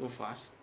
Estou fácil.